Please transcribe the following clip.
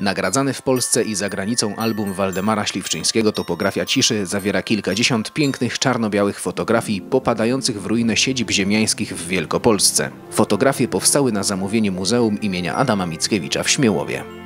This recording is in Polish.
Nagradzany w Polsce i za granicą album Waldemara Śliwczyńskiego Topografia ciszy zawiera kilkadziesiąt pięknych czarno-białych fotografii popadających w ruinę siedzib ziemiańskich w Wielkopolsce. Fotografie powstały na zamówienie Muzeum imienia Adama Mickiewicza w Śmiełowie.